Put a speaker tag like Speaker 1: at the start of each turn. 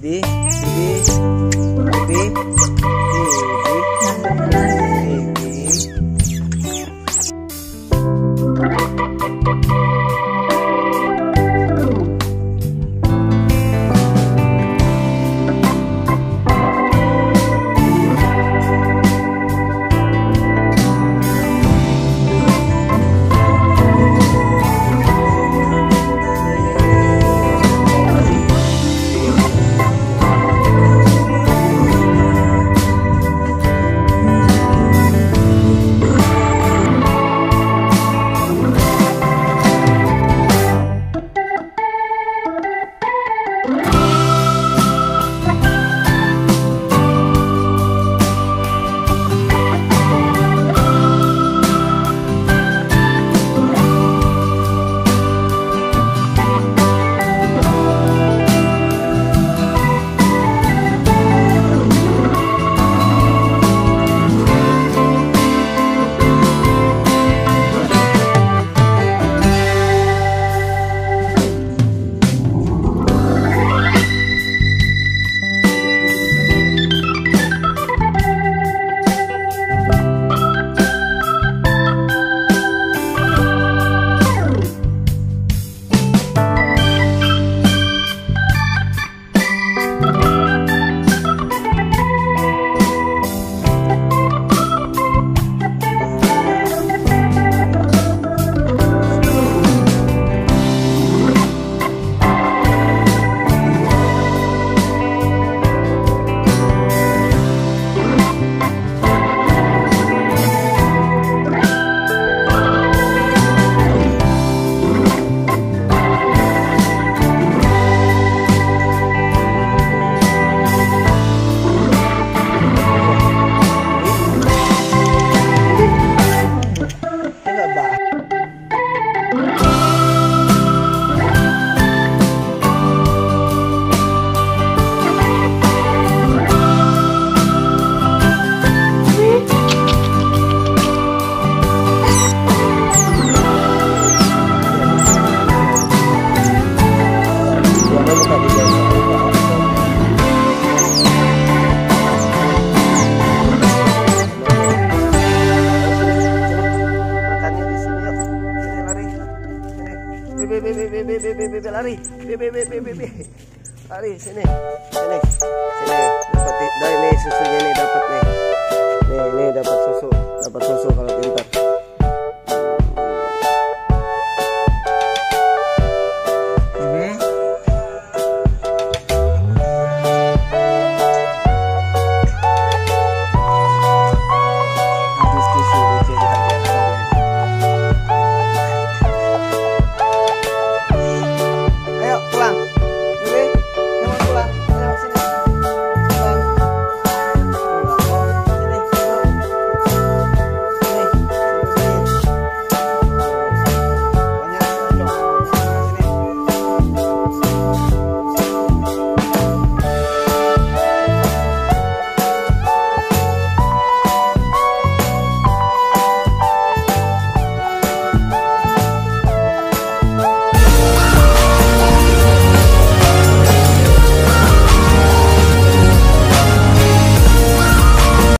Speaker 1: CD, CD, B. bibi lari. Bibi bibi bibi. Lari sini. Sini. Sini. Dapat dah ini susunya nih dapat nih. Nih ini dapat susu. Dapat susu kalau pintar.